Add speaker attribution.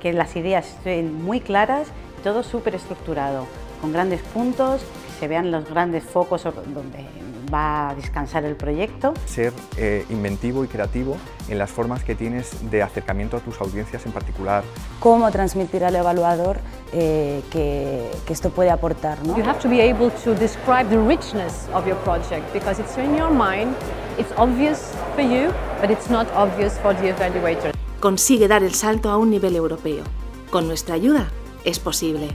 Speaker 1: que las ideas estén muy claras, todo súper estructurado, con grandes puntos, que se vean los grandes focos donde va a descansar el proyecto.
Speaker 2: Ser eh, inventivo y creativo en las formas que tienes de acercamiento a tus audiencias en particular.
Speaker 3: Cómo transmitir al evaluador eh, que, que, esto puede aportar. ¿no?
Speaker 4: You have to be able to describe the richness of your project because it's in your mind, it's obvious for you, but it's not obvious for the evaluator.
Speaker 5: Consigue dar el salto a un nivel europeo. Con nuestra ayuda es posible.